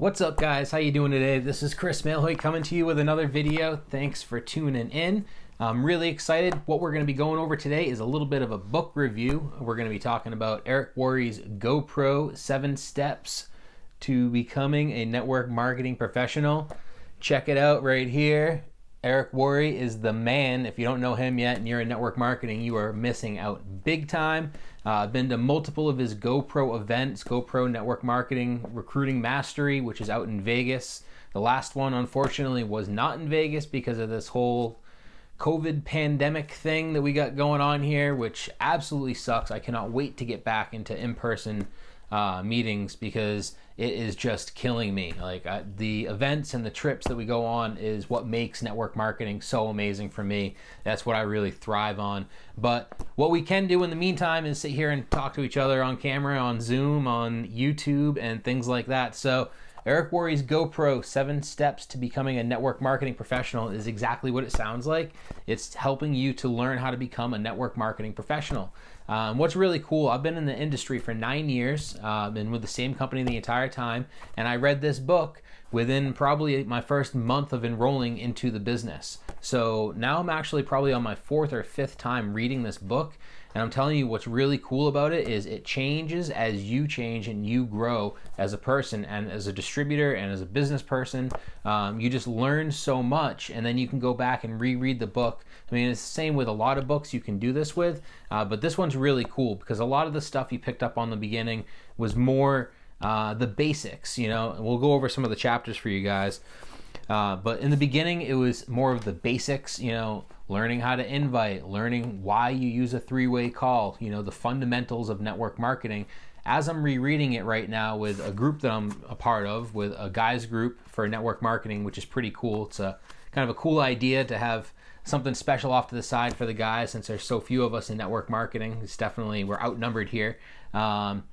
What's up guys? How you doing today? This is Chris Mailhoit coming to you with another video. Thanks for tuning in. I'm really excited. What we're going to be going over today is a little bit of a book review. We're going to be talking about Eric Worre's GoPro 7 Steps to Becoming a Network Marketing Professional. Check it out right here. Eric Worre is the man. If you don't know him yet and you're in network marketing, you are missing out big time. Uh, I've been to multiple of his GoPro events, GoPro Network Marketing Recruiting Mastery, which is out in Vegas. The last one, unfortunately, was not in Vegas because of this whole COVID pandemic thing that we got going on here, which absolutely sucks. I cannot wait to get back into in person uh, meetings because it is just killing me. Like I, the events and the trips that we go on is what makes network marketing so amazing for me. That's what I really thrive on. But what we can do in the meantime is sit here and talk to each other on camera, on Zoom, on YouTube, and things like that. So Eric Worre's GoPro Seven Steps to Becoming a Network Marketing Professional is exactly what it sounds like. It's helping you to learn how to become a network marketing professional. Um, what's really cool, I've been in the industry for nine years, uh, been with the same company the entire time, and I read this book within probably my first month of enrolling into the business. So now I'm actually probably on my fourth or fifth time reading this book. And I'm telling you what's really cool about it is it changes as you change and you grow as a person and as a distributor and as a business person. Um, you just learn so much and then you can go back and reread the book. I mean, it's the same with a lot of books you can do this with, uh, but this one's really cool because a lot of the stuff you picked up on the beginning was more uh, the basics, you know, we'll go over some of the chapters for you guys. Uh, but in the beginning, it was more of the basics, you know, learning how to invite, learning why you use a three way call, you know, the fundamentals of network marketing. As I'm rereading it right now with a group that I'm a part of, with a guys group for network marketing, which is pretty cool. It's a kind of a cool idea to have something special off to the side for the guys since there's so few of us in network marketing. It's definitely, we're outnumbered here. Um,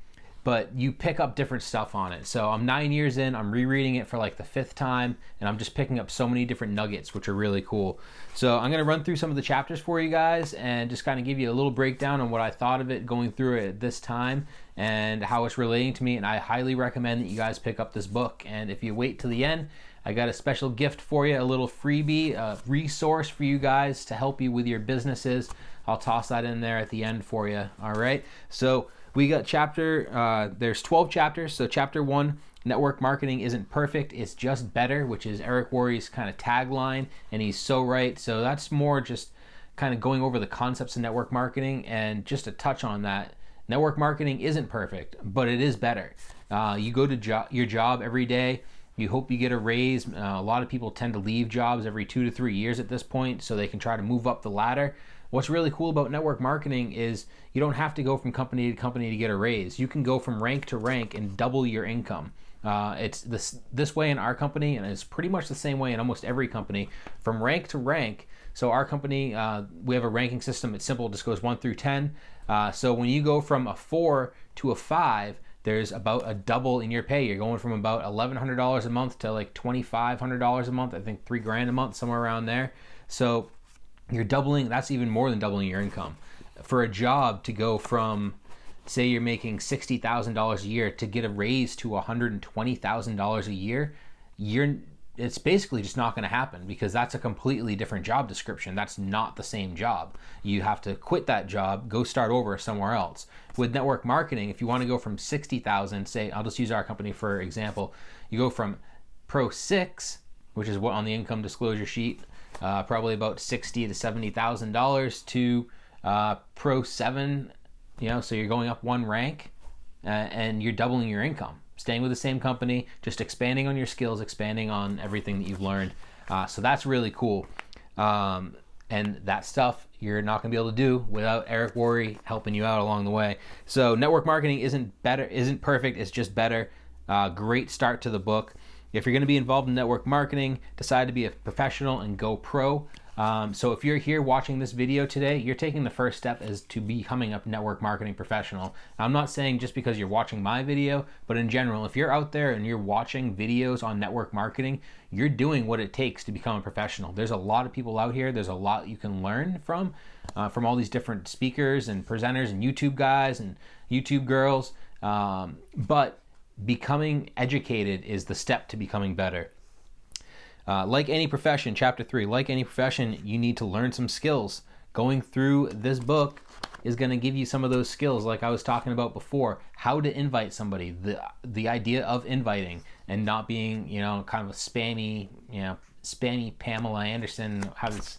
but you pick up different stuff on it. So I'm nine years in, I'm rereading it for like the fifth time, and I'm just picking up so many different nuggets, which are really cool. So I'm gonna run through some of the chapters for you guys and just kind of give you a little breakdown on what I thought of it going through it at this time and how it's relating to me. And I highly recommend that you guys pick up this book. And if you wait till the end, I got a special gift for you, a little freebie, a resource for you guys to help you with your businesses. I'll toss that in there at the end for you. All right. So we got chapter, uh, there's 12 chapters. So, chapter one network marketing isn't perfect, it's just better, which is Eric Worre's kind of tagline, and he's so right. So, that's more just kind of going over the concepts of network marketing and just to touch on that. Network marketing isn't perfect, but it is better. Uh, you go to jo- your job every day. You hope you get a raise. Uh, a lot of people tend to leave jobs every two to three years at this point so they can try to move up the ladder. What's really cool about network marketing is you don't have to go from company to company to get a raise. You can go from rank to rank and double your income. Uh, it's this this way in our company, and it's pretty much the same way in almost every company. From rank to rank. So our company, uh, we have a ranking system. It's simple. It just goes one through ten. Uh, so when you go from a four to a five, there's about a double in your pay. You're going from about $1,100 a month to like $2,500 a month. I think three grand a month, somewhere around there. So you're doubling that's even more than doubling your income for a job to go from say you're making $60,000 a year to get a raise to $120,000 a year you're it's basically just not going to happen because that's a completely different job description. That's not the same job. You have to quit that job, go start over somewhere else. With network marketing, if you want to go from 60,000, say I'll just use our company for example, you go from Pro 6, which is what on the income disclosure sheet, uh, probably about sixty to seventy thousand dollars to uh, Pro Seven. You know, so you're going up one rank, uh, and you're doubling your income. Staying with the same company, just expanding on your skills, expanding on everything that you've learned. Uh, so that's really cool. Um, and that stuff you're not going to be able to do without Eric Worre helping you out along the way. So network marketing isn't better, isn't perfect. It's just better. Uh, great start to the book. If you're going to be involved in network marketing, decide to be a professional and go pro. Um, so if you're here watching this video today, you're taking the first step as to becoming a network marketing professional. I'm not saying just because you're watching my video, but in general, if you're out there and you're watching videos on network marketing, you're doing what it takes to become a professional. There's a lot of people out here. There's a lot you can learn from, uh, from all these different speakers and presenters and YouTube guys and YouTube girls. Um, but becoming educated is the step to becoming better. Uh, like any profession, chapter three, like any profession, you need to learn some skills. Going through this book is going to give you some of those skills, like I was talking about before. How to invite somebody, the the idea of inviting, and not being, you know, kind of a spammy, you know, spammy Pamela Anderson. How does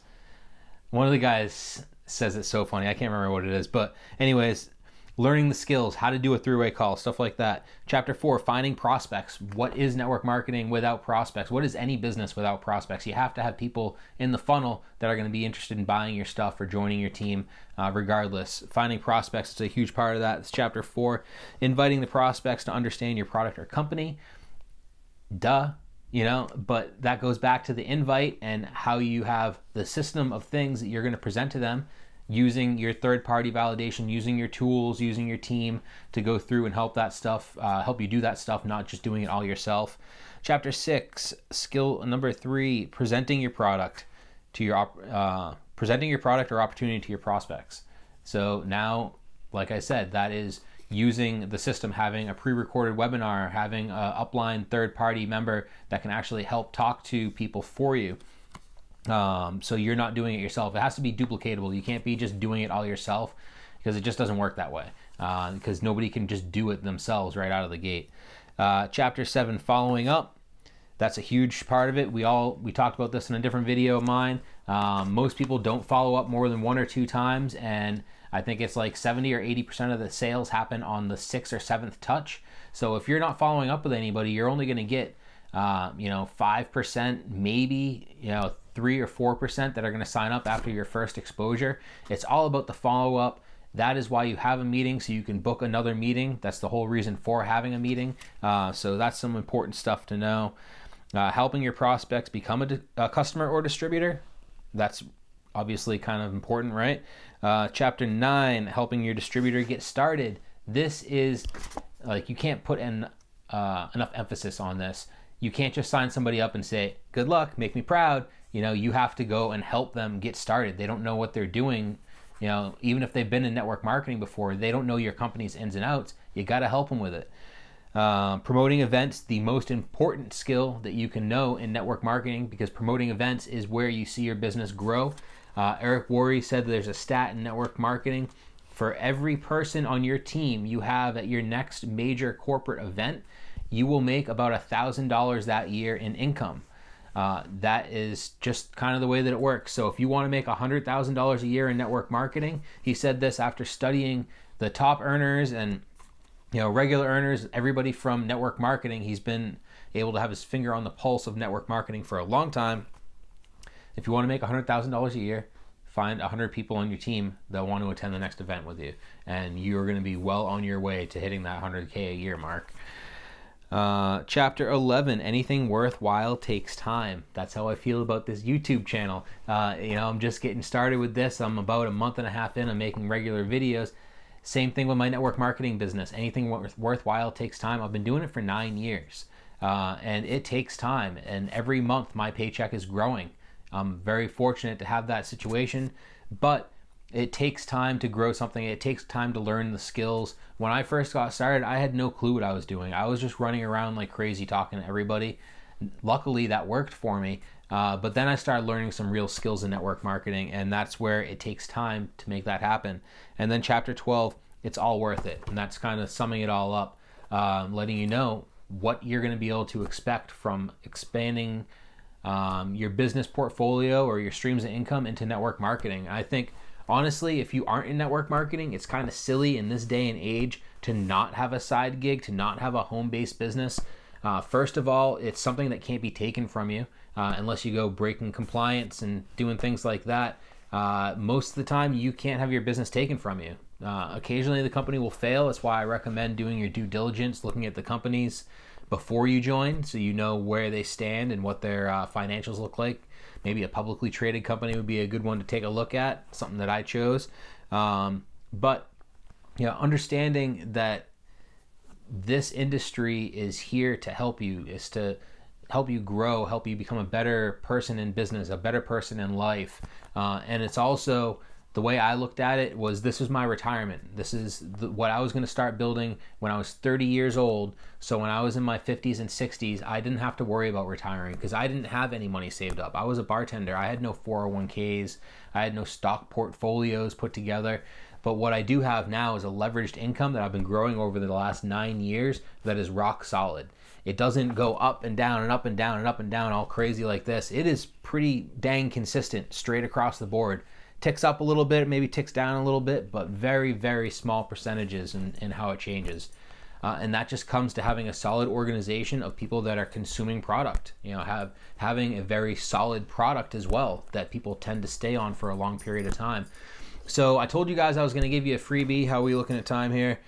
one of the guys says it's so funny? I can't remember what it is, but anyways, learning the skills, how to do a three-way call, stuff like that. Chapter four, finding prospects. What is network marketing without prospects? What is any business without prospects? You have to have people in the funnel that are going to be interested in buying your stuff or joining your team, uh, regardless. Finding prospects is a huge part of that. It's chapter four, inviting the prospects to understand your product or company. Duh, you know but that goes back to the invite and how you have the system of things that you're going to present to them using your third party validation, using your tools, using your team to go through and help that stuff, uh, help you do that stuff, not just doing it all yourself. Chapter six, skill number three, presenting your product to your uh, presenting your product or opportunity to your prospects. So now, like I said, that is using the system, having a pre-recorded webinar, having a upline third-party member that can actually help talk to people for you. Um, so you're not doing it yourself. It has to be duplicatable. You can't be just doing it all yourself because it just doesn't work that way. Uh, because nobody can just do it themselves right out of the gate. Uh, chapter seven, following up. That's a huge part of it. We all we talked about this in a different video of mine. Um, most people don't follow up more than one or two times, and I think it's like 70 or 80 percent of the sales happen on the sixth or seventh touch. So if you're not following up with anybody, you're only going to get uh, you know five percent, maybe you know three or four percent that are going to sign up after your first exposure. It's all about the follow up. That is why you have a meeting, so you can book another meeting. That's the whole reason for having a meeting. Uh, so that's some important stuff to know. Uh, helping your prospects become a, a, customer or distributor. That's obviously kind of important, right? Uh, chapter nine, helping your distributor get started. This is like you can't put in uh, enough emphasis on this. You can't just sign somebody up and say, "Good luck, make me proud." you know you have to go and help them get started. They don't know what they're doing. You know even if they've been in network marketing before they don't know your company's ins and outs. You got to help them with it. Uh, promoting events the most important skill that you can know in network marketing because promoting events is where you see your business grow. Uh, eric worre said there's a stat in network marketing. For every person on your team you have at your next major corporate event you will make about a thousand dollars that year in income uh, that is just kind of the way that it works. So if you want to make $100,000 a year in network marketing, he said this after studying the top earners and you know regular earners, everybody from network marketing. He's been able to have his finger on the pulse of network marketing for a long time. If you want to make $100,000 a year, find 100 people on your team that want to attend the next event with you, and you're going to be well on your way to hitting that 100K a year mark. Uh, chapter 11 anything worthwhile takes time. That's how i feel about this youtube channel. Uh, you know i'm just getting started with this. I'm about a month and a half in i'm making regular videos. Same thing with my network marketing business. Anything worth, worthwhile takes time. I've been doing it for nine years. Uh, and it takes time. And every month my paycheck is growing. I'm very fortunate to have that situation. But it takes time to grow something. It takes time to learn the skills. When i first got started i had no clue what i was doing. I was just running around like crazy talking to everybody. Luckily that worked for me. Uh, but then i started learning some real skills in network marketing and that's where it takes time to make that happen. And then chapter 12 it's all worth it. And that's kind of summing it all up um, letting you know what you're going to be able to expect from expanding um, your business portfolio or your streams of income into network marketing. I think honestly, if you aren't in network marketing, it's kind of silly in this day and age to not have a side gig, to not have a home based business. Uh, first of all, it's something that can't be taken from you uh, unless you go breaking compliance and doing things like that. Uh, most of the time, you can't have your business taken from you. Uh, occasionally, the company will fail. That's why I recommend doing your due diligence, looking at the companies before you join so you know where they stand and what their uh, financials look like maybe a publicly traded company would be a good one to take a look at, something that I chose. Um, but you know, understanding that this industry is here to help you, is to help you grow, help you become a better person in business, a better person in life, uh, and it's also the way I looked at it was this was my retirement. This is the, what I was going to start building when I was 30 years old. So when I was in my 50s and 60s, I didn't have to worry about retiring because I didn't have any money saved up. I was a bartender. I had no 401ks. I had no stock portfolios put together. But what I do have now is a leveraged income that I've been growing over the last nine years that is rock solid. It doesn't go up and down and up and down and up and down all crazy like this. It is pretty dang consistent straight across the board ticks up a little bit, maybe ticks down a little bit, but very, very small percentages in, in how it changes. Uh, and that just comes to having a solid organization of people that are consuming product. You know, have having a very solid product as well that people tend to stay on for a long period of time. So I told you guys I was going to give you a freebie. How are we looking at time here?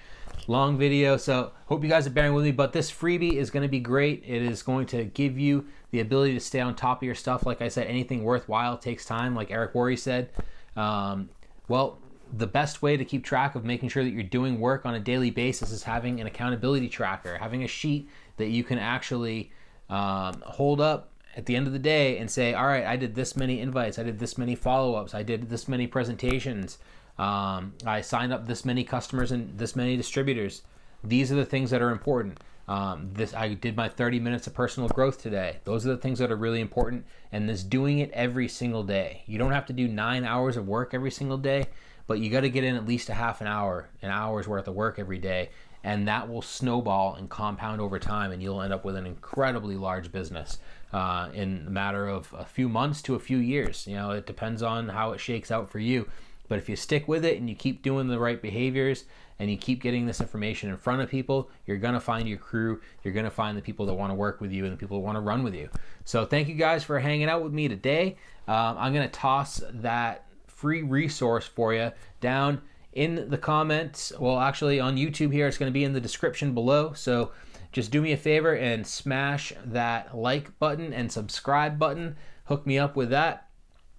Long video, so hope you guys are bearing with me. But this freebie is going to be great. It is going to give you the ability to stay on top of your stuff. Like I said, anything worthwhile takes time. Like Eric Worre said. Um, well, the best way to keep track of making sure that you're doing work on a daily basis is having an accountability tracker, having a sheet that you can actually um, hold up at the end of the day and say, all right, I did this many invites, I did this many follow ups, I did this many presentations, um, I signed up this many customers and this many distributors. These are the things that are important. Um, this I did my 30 minutes of personal growth today. Those are the things that are really important, and this doing it every single day. You don't have to do nine hours of work every single day, but you got to get in at least a half an hour, an hour's worth of work every day, and that will snowball and compound over time, and you'll end up with an incredibly large business uh, in a matter of a few months to a few years. You know, it depends on how it shakes out for you. But if you stick with it and you keep doing the right behaviors and you keep getting this information in front of people, you're to find your crew. You're to find the people that want to work with you and the people that want to run with you. So thank you guys for hanging out with me today. Um, I'm to toss that free resource for you down in the comments. Well, actually, on YouTube here, it's to be in the description below. So just do me a favor and smash that like button and subscribe button. Hook me up with that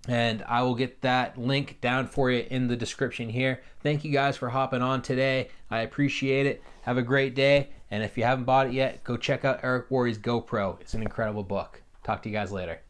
and I will get that link down for you in the description here. Thank you guys for hopping on today. I appreciate it. Have a great day. And if you haven't bought it yet, go check out Eric Worre's GoPro. It's an incredible book. Talk to you guys later.